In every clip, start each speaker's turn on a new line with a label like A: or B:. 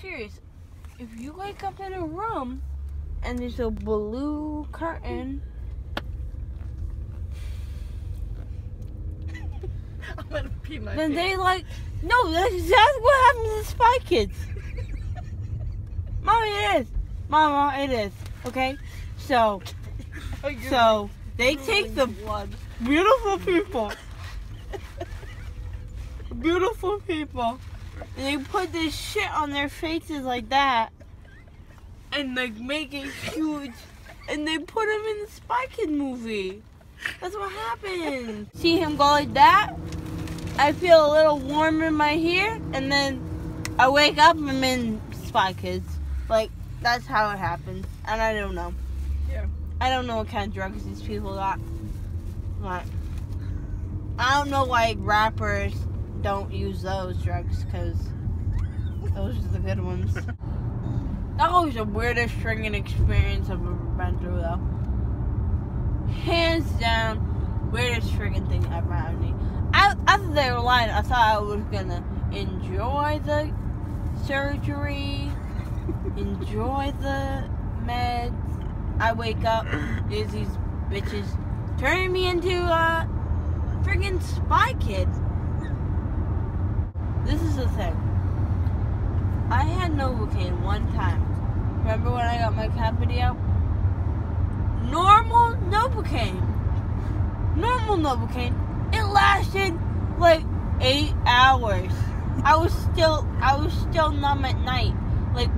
A: serious. If you wake up in a room and there's a blue curtain,
B: I'm gonna pee my
A: then
B: pants.
A: they like. No, that's exactly what happens to Spy Kids. Mommy, it is. Mama, it is. Okay? So,
B: Oh,
A: so they take the
B: blood.
A: beautiful people, beautiful people, they put this shit on their faces like that, and like make it huge, and they put him in the Spy Kid movie. That's what happened. See him go like that. I feel a little warm in my hair, and then I wake up. I'm in Spy Kids. Like that's how it happens, and I don't know.
B: Yeah.
A: I don't know what kind of drugs these people got. But I don't know why rappers don't use those drugs because those are the good ones. that was the weirdest stringing experience I've ever been through, though. Hands down, weirdest friggin' thing ever happened to me. I, after they were lying, I thought I was gonna enjoy the surgery, enjoy the meds. I wake up, there's these bitches turning me into a friggin' spy kid. The thing. I had Novocaine one time. Remember when I got my cavity out? Normal Novocaine. Normal Novocaine. It lasted like eight hours. I was still I was still numb at night. Like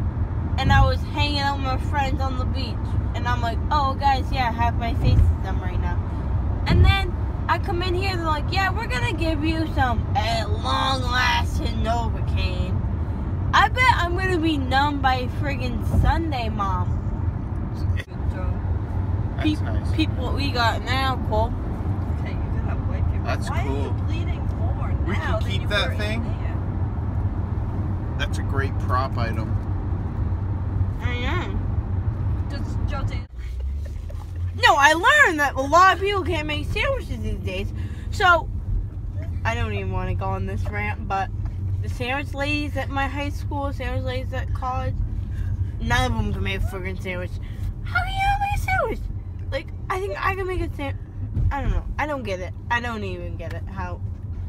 A: and I was hanging out with my friends on the beach. And I'm like, oh guys, yeah, I have my face numb right now. And then I come in here, they're like, yeah, we're gonna give you some at long lasting Novocaine. I bet I'm gonna be numb by friggin' Sunday, mom.
C: That's
A: Peep,
C: nice.
A: peep what we got now, Cole.
B: Okay, you gotta wipe your
C: That's
B: Why are you
C: cool.
B: bleeding more
C: We
B: now
C: can
B: than
C: keep
B: you
C: that thing? That's a great prop item.
A: I am.
B: Just Josie.
A: No, I learned that a lot of people can't make sandwiches these days. So, I don't even want to go on this rant, but the sandwich ladies at my high school, sandwich ladies at college, none of them can make a friggin' sandwich. How can you make a sandwich? Like, I think I can make a sandwich. I don't know. I don't get it. I don't even get it. How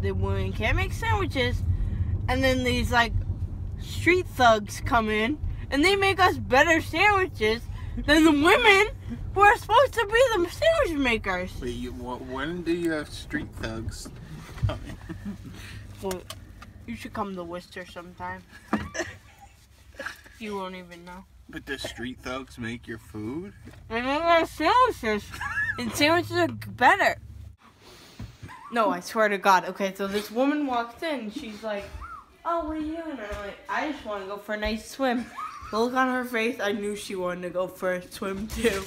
A: the women can't make sandwiches, and then these like street thugs come in and they make us better sandwiches than the women who are supposed to be the sandwich makers.
C: Wait, you, wh- when do you have street thugs? coming?
A: Well, you should come to Worcester sometime. you won't even know.
C: but the street thugs make your food?
A: And they got sandwiches. and sandwiches are better. No, I swear to God. Okay, so this woman walks in she's like, Oh, what are you doing? And I'm like, I just want to go for a nice swim. The look on her face, I knew she wanted to go for a swim too.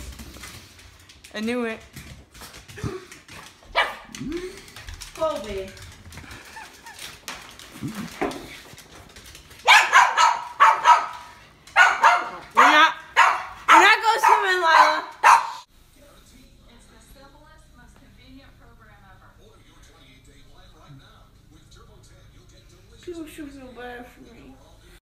A: I knew it. Colby. We're swimming, Lila. People should feel bad for me.